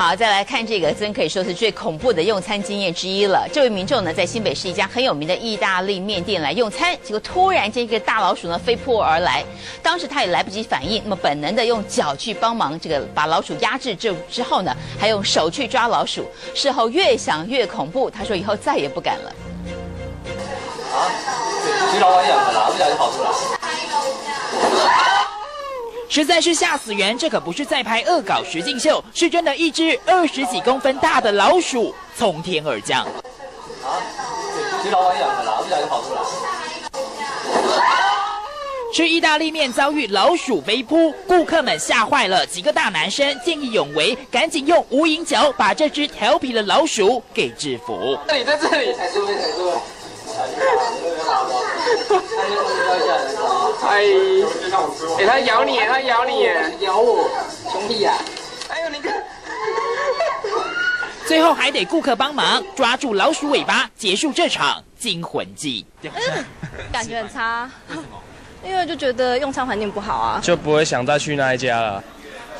好，再来看这个，真可以说是最恐怖的用餐经验之一了。这位民众呢，在新北市一家很有名的意大利面店来用餐，结果突然间一个大老鼠呢飞扑而来，当时他也来不及反应，那么本能的用脚去帮忙这个把老鼠压制住之后呢，还用手去抓老鼠。事后越想越恐怖，他说以后再也不敢了。啊，其实老板养的啦，不小心跑出来。实在是吓死人！这可不是在拍恶搞实境秀，是真的一只二十几公分大的老鼠从天而降。啊，其实老板养的啦，不小心跑出来。吃意大利面遭遇老鼠飞扑，顾客们吓坏了。几个大男生见义勇为，赶紧用无影脚把这只调皮的老鼠给制服。这里在这里，踩住位，踩住哎，哎，它咬你，它咬你，咬我，兄弟呀！哎呦，你看，最后还得顾客帮忙抓住老鼠尾巴，结束这场惊魂记。嗯感觉很差，因为就觉得用餐环境不好啊，就不会想再去那一家了。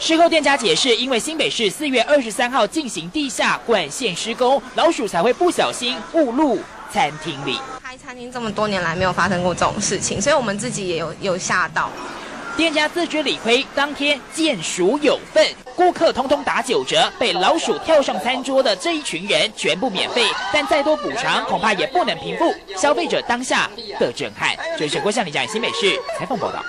事后店家解释，因为新北市四月二十三号进行地下管线施工，老鼠才会不小心误入餐厅里。开餐厅这么多年来没有发生过这种事情，所以我们自己也有有吓到。店家自知理亏，当天见鼠有份，顾客通通打九折，被老鼠跳上餐桌的这一群人全部免费，但再多补偿恐怕也不能平复消费者当下的震撼。这是郭向你讲新北市采访报道。